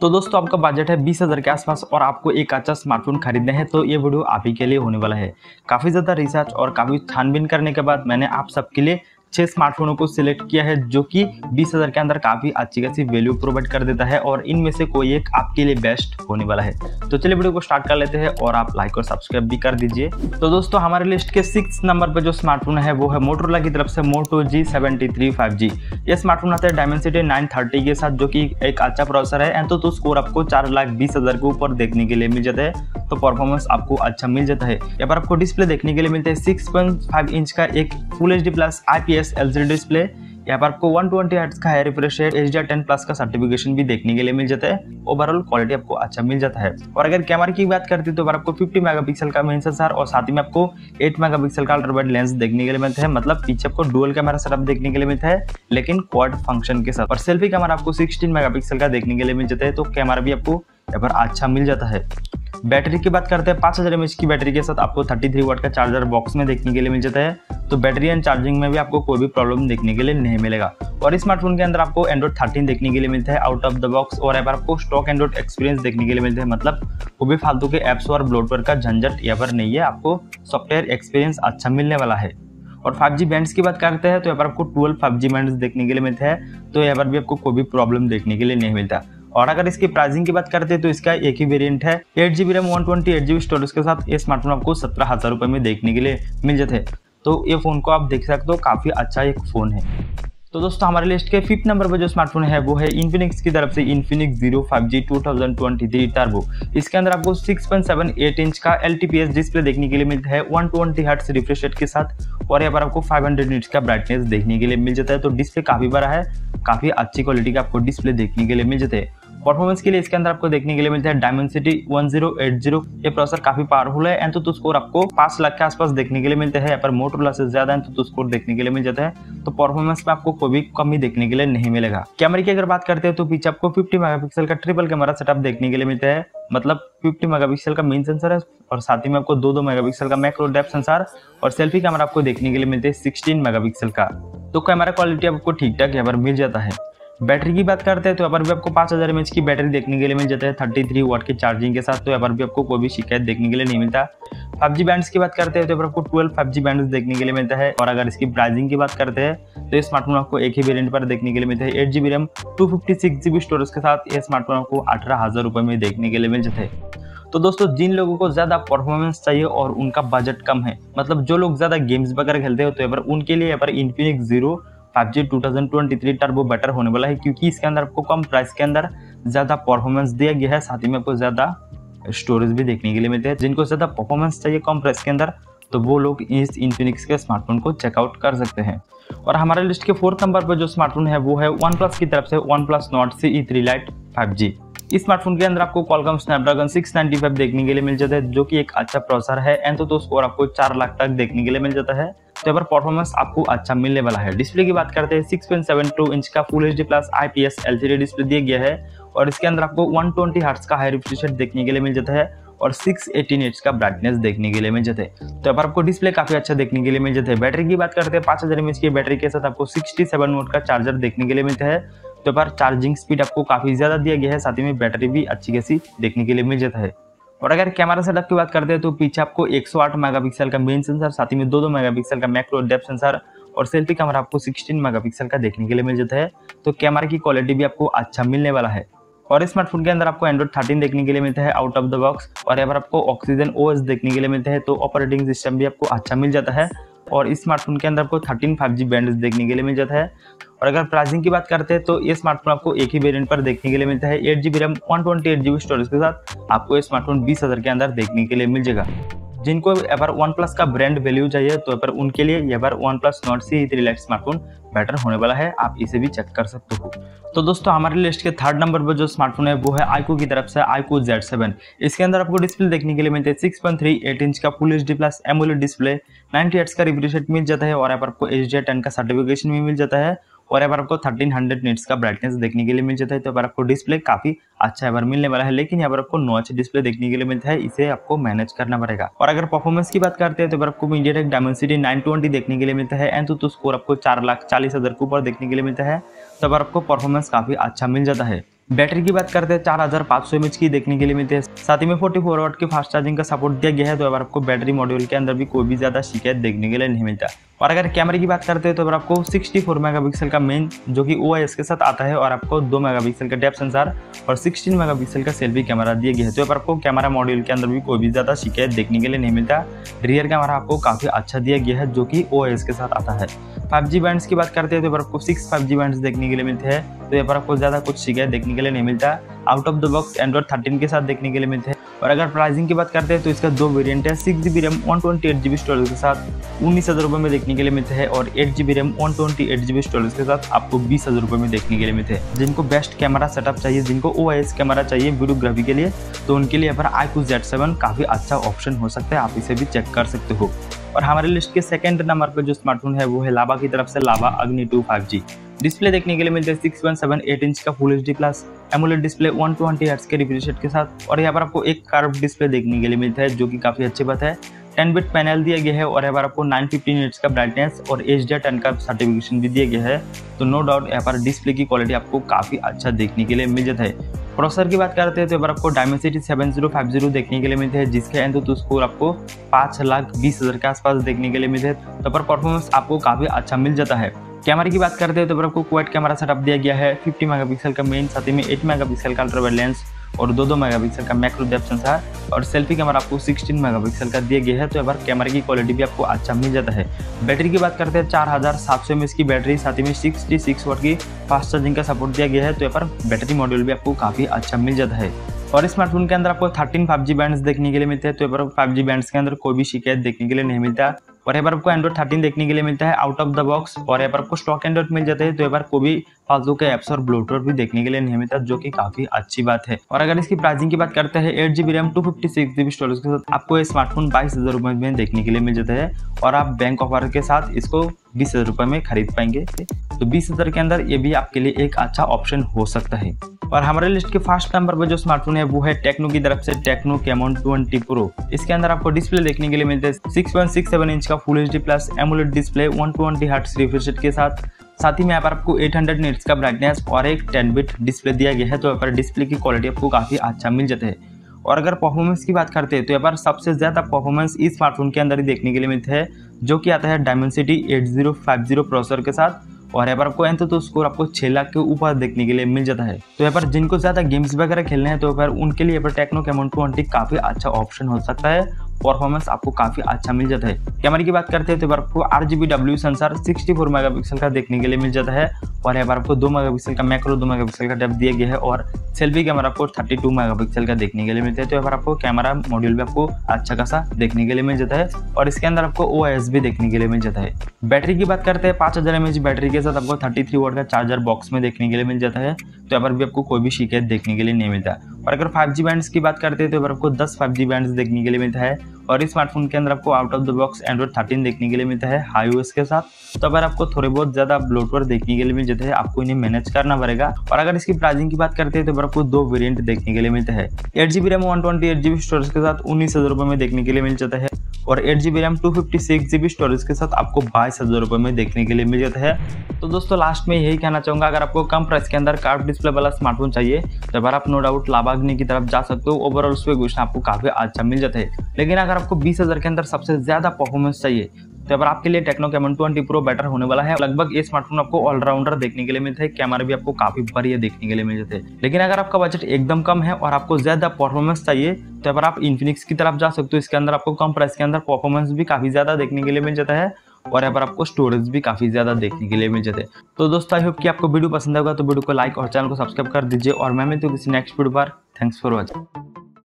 तो दोस्तों, आपका बजट है बीस हज़ार के आसपास और आपको एक अच्छा स्मार्टफ़ोन खरीदना है तो ये वीडियो आप ही के लिए होने वाला है। काफ़ी ज़्यादा रिसर्च और काफ़ी छानबीन करने के बाद मैंने आप सबके लिए छह स्मार्टफोनों को सिलेक्ट किया है जो कि बीस हज़ार के अंदर काफ़ी अच्छी खासी वैल्यू प्रोवाइड कर देता है और इनमें से कोई एक आपके लिए बेस्ट होने वाला है। तो चलिए वीडियो को स्टार्ट कर लेते हैं और आप लाइक और सब्सक्राइब भी कर दीजिए। तो दोस्तों हमारे लिस्ट के सिक्स नंबर पर जो स्मार्टफ़ोन है वो है मोटरोला की तरफ़ से Moto G seventy three five G ये स्मार्टफ़ोन आता है डायमेंसिटी नाइन थर्टी के साथ जो कि एक अच्छा प्रोसेसर है। एंड तो, तो स्कोर आपको चार लाख बीस हज़ार के ऊपर देखने के लिए मिल जाता है। तो परफॉर्मेंस आपको अच्छा मिल जाता है। यहाँ पर आपको डिस्प्ले देखने के लिए मिलता है। सिक्स पॉइंट फाइव इंच का एक full H D plus IPS LCD display यहाँ पर आपको 120 ट्वेंटी का high refresh rate H ten plus का सर्टिफिकेशन भी देखने के लिए मिल जाता है। ओवरऑल क्वालिटी आपको अच्छा मिल जाता है। और अगर कैमरा की बात करती तो आपको 50 मेगापिक्सल का मेन सेंसर और साथ ही में आपको 8 मेगापिक्सल का अल्ट्रावाइड लेंस देखने के लिए मिलता है। मतलब पीछे आपको डुअल कैमरा सेटअप देखने के लिए मिलता है, लेकिन क्वाड फ़ंक्शन के साथ। और सेल्फी कैमरा आपको सिक्सटीन मेगा का देखने के लिए मिल जाता है तो कैमरा भी आपको यहाँ पर अच्छा मिल जाता है। बैटरी की बात करते हैं, पाँच हज़ार एम की बैटरी के साथ आपको 33 वाट का चार्जर बॉक्स में देखने के लिए मिल जाता है। तो बैटरी एंड चार्जिंग में भी आपको कोई भी प्रॉब्लम देखने के लिए नहीं मिलेगा। और स्मार्टफ़ोन के अंदर आपको एंड्रॉइड थर्टीन देखने के लिए मिलता है आउट ऑफ़ द बॉक्स और पर आपको स्टॉक एंड्रॉइड एक्सपीरियंस देखने के लिए मिलते हैं। मतलब कोई भी फालतू के एप्स और ब्लोटवेयर का झंझट यहाँ पर नहीं है, आपको सॉफ्टवेयर एक्सपीरियंस अच्छा मिलने वाला है। और फाइव जी बैंड्स की बात करते हैं तो यहाँ पर आपको ट्वेल्व फाइव जी बैंड्स देखने के लिए मिलते हैं। तो यहाँ पर भी आपको कोई भी प्रॉब्लम देखने के लिए नहीं मिलता। और अगर इसकी प्राइसिंग की बात करते हैं तो इसका एक ही वेरिएंट है। Eight GB RAM one twenty eight GB storage के साथ ये स्मार्टफ़ोन आपको सत्रह हज़ार रुपए में देखने के लिए मिल जाते तो ये फ़ोन को आप देख सकते हो, काफ़ी अच्छा एक फ़ोन है। तो दोस्तों, हमारे लिस्ट के फिफ्थ नंबर पर जो स्मार्टफ़ोन है, वो है इन्फिनिक्स की तरफ़ से Infinix zero five G two thousand twenty three turbo इसके अंदर आपको six point seven eight inch का L T P S display देखने के लिए मिलता है one twenty hertz refresh rate के साथ, और यहाँ पर आपको फाइव हंड्रेड निट्स का ब्राइटनेस देखने के लिए मिल जाता है। तो डिस्प्ले काफ़ी बड़ा है, काफ़ी अच्छी क्वालिटी का आपको डिस्प्ले देखने के लिए मिल जाते हैं। परफॉर्मेंस के लिए इसके अंदर आपको देखने के लिए मिलता है डायमंड सिटी 1080 ये प्रोसेसर काफ़ी पावरफुल है तो स्कोर आपको पाँच लाख के आसपास देखने के लिए मिलते हैं पर मोटरोला से ज़्यादा एंड तो स्कोर देखने के लिए मिल जाता है। तो परफॉर्मेंस में आपको कोई भी कमी देखने के लिए नहीं मिलेगा। कैमरे की अगर बात करते हैं तो पीछे आपको फिफ्टी मेगा का ट्रिपल कैमरा सेटअप देखने के लिए मिलता है। मतलब 50 मेगापिक्सल का मेन सेंसर है, और साथ ही में आपको दो दो मेगापिक्सल का मैक्रो डेप सेंसर और सेल्फी कैमरा आपको देखने के लिए मिलते हैं 16 मेगापिक्सल का। तो कैमरा क्वालिटी आपको ठीक ठाक यहाँ पर मिल जाता है। बैटरी की बात करते हैं तो यहाँ पर भी आपको पाँच हज़ार एम की बैटरी देखने के लिए मिल जाता है थर्टी थ्री वाट की चार्जिंग के साथ। तो यहाँ पर भी आपको कोई भी शिकायत देखने के लिए नहीं मिलता। फाइव जी बैंड की बात करते हैं तो यहाँ पर आपको ट्वेल्व फाइव जी बैंड देखने के लिए मिलता है। और अगर इसकी प्राइसिंग की बात करते हैं तो ये स्मार्टफ़ोन आपको एक ही वेरियंट पर देखने के लिए मिलता है। Eight G RAM two storage के साथ ये स्मार्टफ़ोन आपको अठारह हज़ार में देखने के लिए मिल जाता है। तो दोस्तों, जिन लोगों को ज़्यादा परफॉर्मेंस चाहिए और उनका बजट कम है मतलब जो लोग ज़्यादा गेम्स वगैरह खेलते हो तो यहाँ पर उनके लिए यहाँ पर Infinix zero five G two thousand twenty three turbo better होने वाला है, क्योंकि इसके अंदर आपको कम प्राइस के अंदर ज़्यादा परफॉर्मेंस दिया गया है, साथ ही में आपको ज़्यादा स्टोरेज भी देखने के लिए मिलते हैं। जिनको ज़्यादा परफॉर्मेंस चाहिए कम प्राइस के अंदर तो वो लोग इस इन्फिनिक्स के स्मार्टफ़ोन को चेकआउट कर सकते हैं। और हमारे लिस्ट के फोर्थ नंबर पर जो स्मार्टफ़ोन है, वो है वन प्लस की तरफ़ से one plus Nord C E three lite five G इस स्मार्टफ़ोन के अंदर आपको कॉलकम स्नैपड्रैगन 695 देखने के लिए मिल जाता है, जो कि एक अच्छा प्रोसेसर है तो स्कोर आपको चार लाख तक देखने के लिए मिल जाता है। तो यहाँ पर परफॉर्मेंस आपको अच्छा मिलने वाला है। डिस्प्ले की बात करते हैं six point seven two inch का full H D plus I P S L C display दिया गया है और इसके अंदर आपको वन ट्वेंटी का हाई रिफ्रेश देखने के लिए मिल जाता है और 618 एट्स का ब्राइटनेस देखने के लिए मिल जाते हैं। तो यहाँ पर आपको डिस्प्ले काफ़ी अच्छा देखने के लिए मिल जाते हैं। बैटरी की बात करते हैं, पाँच हज़ार एम की बैटरी के साथ आपको 67 वोट का चार्जर देखने के लिए मिलता है। तो यहाँ पर चार्जिंग स्पीड आपको काफ़ी ज़्यादा दिया गया है, साथ ही में बैटरी भी अच्छी खासी देखने के लिए मिल जाता है। और अगर कैमरा सेटअप की बात करते हैं तो पीछे आपको 108 मेगापिक्सल का मेन सेंसर साथ ही में दो दो मेगापिक्सल का मैक्रो डेप सेंसर और सेल्फी कैमरा आपको 16 मेगापिक्सल का देखने के लिए मिल जाता है। तो कैमरा की क्वालिटी भी आपको अच्छा मिलने वाला है। और स्मार्टफ़ोन के अंदर आपको एंड्रॉइड थर्टीन देखने के लिए मिलता है आउट ऑफ़ द बॉक्स और यहाँ पर आपको ऑक्सीजन ओएस देखने के लिए मिलता है तो ऑपरेटिंग सिस्टम भी आपको अच्छा मिल जाता है। और स्मार्टफ़ोन के अंदर आपको थर्टीन फाइव जी बैंड देखने के लिए मिल जाता है। और अगर प्राइसिंग की बात करते हैं तो ये स्मार्टफ़ोन आपको एक ही वेरिएंट पर देखने के लिए मिलता है। Eight G B RAM one twenty eight G B storage के साथ आपको ये स्मार्टफ़ोन बीस हज़ार के अंदर देखने के लिए मिल जाएगा। जिनको एवर वन प्लस का ब्रांड वैल्यू चाहिए तो एवर उनके लिए ever one plus Nord C three lite smartphone better होने वाला है। आप इसे भी चेक कर सकते हो। तो दोस्तों, हमारे लिस्ट के थर्ड नंबर पर जो स्मार्टफ़ोन है, वो है आईको की तरफ़ से आईको जेड सेवन इसके अंदर आपको डिस्प्ले देखने के लिए मिलते हैं। Six point three eight inch का full H D plus AMOLED display ninety hertz का रिफ्रेश मिल जाता है और यहाँ पर आपको एच डी का सर्टिफिकेशन भी मिल जाता है और यहाँ पर आपको 1300 निट्स का ब्राइटनेस देखने के लिए मिल जाता है। तो यहाँ पर आपको डिस्प्ले काफ़ी अच्छा यहाँ पर मिलने वाला है, लेकिन यहाँ पर आपको नॉच डिस्प्ले देखने के लिए मिलता है, इसे आपको मैनेज करना पड़ेगा। और अगर परफॉर्मेंस की बात करते हैं तो आपको मीडिया टेक डायमेंसिटी नाइन देखने के लिए मिलता है एंड तो स्कोर आपको चार लाख चालीस हज़ार के ऊपर देखने के लिए मिलता है। तब आपको परफॉर्मेंस काफ़ी अच्छा मिल जाता है। बैटरी की बात करते हैं, चार हज़ार पाँच सौ एमएच की देखने के लिए मिलते हैं। साथ ही में फोर्टी फोर वाट की फास्ट चार्जिंग का सपोर्ट दिया गया है तो अगर आपको बैटरी मॉड्यूल के अंदर भी कोई भी ज़्यादा शिकायत देखने के लिए नहीं मिलता। और अगर कैमरे की बात करते हैं तो अगर आपको 64 मेगापिक्सल का मेन जो कि ओआईएस के साथ आता है और आपको 2 मेगापिक्सल का डेप सेंसर और 16 मेगापिक्सल का सेल्फी कैमरा दिया गया है तो पर आपको कैमरा मॉड्यूल के अंदर भी कोई भी ज़्यादा शिकायत देखने के लिए नहीं मिलता। रियर कैमरा आपको काफ़ी अच्छा दिया गया है जो कि ओआईएस के साथ आता है। फाइव जी की बात करते हैं तो आपको सिक्स फाइव जी देखने के लिए मिलते हैं तो यहाँ पर आपको ज़्यादा कुछ शिकायत देखने के लिए नहीं मिलता। Out of the box Android thirteen के साथ देखने के लिए मिलते हैं। और अगर प्राइसिंग की बात करते हैं तो इसका दो वेरियंट है। Six G B RAM one twenty eight G B storage के साथ उन्नीस हज़ार रुपये में देखने के लिए मिलते हैं और eight G B RAM one twenty eight G B storage के साथ आपको बीस हज़ार रुपये में देखने के लिए मिलते हैं। जिनको बेस्ट कैमरा सेटअप चाहिए, जिनको ओ आई एस कैमरा चाहिए वीडियोग्राफी के लिए तो उनके लिए यहाँ पर आई जेड सेवन काफ़ी अच्छा ऑप्शन हो सकता है। आप इसे भी चेक कर सकते हो। और हमारे लिस्ट के सेकंड नंबर पर जो स्मार्टफ़ोन है, वो है लावा की तरफ़ से लावा अग्नि टू फाइव जी डिस्प्ले देखने के लिए मिलते हैं six one seven eight inch का full H D plus AMOLED display one twenty hertz के रिफ्रेश के साथ और यहाँ पर आपको एक कार्व डिस्प्ले देखने के लिए मिलता है, जो कि काफ़ी अच्छी बात है। टेन बिट पैनल दिया गया है और यहाँ पर आपको नाइन फिफ्टीन इंच का ब्राइटनेस और एच डी टेन का सर्टिफिकेशन भी दिया गया है। तो नो डाउट यहाँ पर डिस्प्ले की क्वालिटी आपको काफ़ी अच्छा देखने के लिए मिल जाता है। प्रोसेसर की बात करते हैं तो पर आपको Dimensity seven zero five zero देखने के लिए मिलते हैं, जिसके अंदर तो स्कोर आपको पाँच लाख बीस हज़ार के आसपास देखने के लिए मिलते हैं। तो पर परफॉर्मेंस आपको काफ़ी अच्छा मिल जाता है। कैमरे की बात करते हैं तो आपको क्वाइट कैमरा सेटअप दिया गया है 50 मेगापिक्सल का मेन साथ ही में 8 मेगापिक्सल का अल्ट्रा लेंस और दो दो मेगापिक्सल का मैक्रो डेप्थ सेंसर और सेल्फी कैमरा आपको 16 मेगापिक्सल का दिया गया है तो एक बार कैमरे की क्वालिटी भी आपको अच्छा मिल जाता है। बैटरी की बात करते हैं, चार हज़ार सात सौ की बैटरी साथ ही में सिक्सटी सिक्स वाट की फास्ट चार्जिंग का सपोर्ट दिया गया है तो यहाँ पर बैटरी मॉड्यूल भी आपको काफ़ी अच्छा मिल जाता है। और स्मार्टफ़ोन के अंदर आपको 13 5G बैंड्स देखने के लिए मिलते हैं तो यहाँ पर फाइव जी बैंड्स के अंदर कोई भी शिकायत देखने के लिए नहीं मिलता। और यहाँ पर आपको एंड्रॉइड थर्टीन देखने के लिए मिलता है आउट ऑफ़ द बॉक्स और यहाँ पर आपको स्टॉक एंड्रॉइड मिल जाता है तो यहाँ पर कोई भी फालतू के एप्स और ब्लूटूथ भी देखने के लिए नहीं मिलता जो कि काफ़ी अच्छी बात है। और अगर इसकी प्राइसिंग की बात करते हैं eight GB RAM two fifty six GB storage के साथ आपको स्मार्टफ़ोन बाईस हज़ार रुपए में देखने के लिए मिल जाता है। और आप बैंक ऑफ़र के साथ इसको बीस हज़ार रुपए में खरीद पाएँगे। तो बीस हज़ार के अंदर ये भी आपके लिए एक अच्छा ऑप्शन हो सकता है। और हमारे लिस्ट के फ़र्स्ट नंबर पर जो स्मार्टफ़ोन है, वो है टेक्नो की तरफ़ से टेक्नो कैमोन ट्वेंटी प्रो इसके अंदर आपको डिस्प्ले देखने के लिए मिलते हैं। Six point six seven inch का full H D plus AMOLED display one twenty hertz refresh के साथ। साथ ही में यहाँ पर आपको 800 हंड्रेड का ब्राइटनेस और एक 10 बिट डिस्प्ले दिया गया है तो यहाँ पर डिस्प्ले की क्वालिटी आपको काफ़ी अच्छा मिल जाता है। और अगर परफॉर्मेंस की बात करते हैं तो यहाँ पर सबसे ज़्यादा परफॉर्मेंस इस स्मार्टफ़ोन के अंदर ही देखने के लिए मिलता है, जो कि आता है डायमेंसिटी 8050 प्रोसेसर के साथ। और यहाँ पर आपको एंथ तो स्कोर आपको छह लाख के ऊपर देखने के लिए मिल जाता है। तो यहाँ पर जिनको ज़्यादा गेम्स वगैरह खेलने हैं तो यहाँ पर उनके लिए यहाँ पर टेक्नो कैमोन टू काफ़ी अच्छा ऑप्शन हो सकता है। परफॉर्मेंस आपको काफ़ी अच्छा मिल जाता है। कैमरे की बात करते हैं तो आपको R G B W sensor sixty four mega pixel का देखने के लिए मिल जाता है और यहाँ पर आपको दो मेगा पिक्सल का मैक्रो दो मेगा पिक्सल का डेप दिया गया है और सेल्फी कैमरा आपको थर्टी टू मेगा पिक्सल का देखने के लिए मिलता है। तो यहाँ पर आपको कैमरा मॉड्यूल भी आपको अच्छा खासा देखने के लिए मिल जाता है और इसके अंदर आपको ओ एस भी देखने के लिए मिल जाता है। बैटरी की बात करते हैं, पाँच हज़ार बैटरी के साथ आपको थर्टी थ्री वोट का चार्जर बॉक्स में देखने के लिए मिल जाता है। तो यहाँ पर भी आपको कोई भी शिकायत देखने के लिए नहीं मिलता। और अगर फाइव जी बैंड्स की बात करते हैं तो यहाँ पर आपको दस फाइव जी बैंड्स देखने के लिए मिलता है। और इस स्मार्टफ़ोन के अंदर आपको out of the box Android thirteen देखने के लिए मिलता है हाई ओएस के साथ। तो अगर आपको थोड़े बहुत ज़्यादा ब्लोटवर देखने के लिए मिल जाते हैं, आपको इन्हें मैनेज करना पड़ेगा। और अगर इसकी प्राइसिंग की बात करते हैं तो आपको दो वेरियंट देखने के लिए मिलता है। Eight GB RAM one twenty eight GB storage के साथ उन्नीस हज़ार रुपए में देखने के लिए मिल जाता है। और eight G B RAM two fifty six G B storage के साथ आपको बाईस हज़ार रुपये में देखने के लिए मिल जाता है। तो दोस्तों लास्ट में यही कहना चाहूँगा, अगर आपको कम प्राइस के अंदर कार्ड डिस्प्ले वाला स्मार्टफ़ोन चाहिए तो अगर आप नो डाउट लाभाग्नि की तरफ़ जा सकते हो। ओवरऑल उसमें आपको काफ़ी अच्छा मिल जाता है। लेकिन अगर आपको बीस हज़ार के अंदर सबसे ज़्यादा परफॉर्मेंस चाहिए तो अगर आपके लिए Tecno Camon twenty pro better होने वाला है। लगभग ये स्मार्टफ़ोन आपको ऑलराउंडर देखने के लिए मिलते हैं। कैमरा भी आपको काफ़ी बढ़िया देखने के लिए मिल जाते हैं। लेकिन अगर आपका बजट एकदम कम है और आपको ज़्यादा परफॉर्मेंस चाहिए तो अगर आप इन्फिनिक्स की तरफ़ जा सकते हो। इसके अंदर आपको कम प्राइस के अंदर परफॉर्मेंस भी काफ़ी ज़्यादा देखने के लिए मिल जाता है और यहाँ पर आपको स्टोरेज भी काफ़ी ज़्यादा देखने के लिए मिल जाते हैं। तो दोस्तों आई होप कि आपको वीडियो पसंद होगा। तो वीडियो को लाइक और चैनल को सब्सक्राइब कर दीजिए और मैं मिलती हूँ किसी नेक्स्ट वीडियो पर। Thanks for watching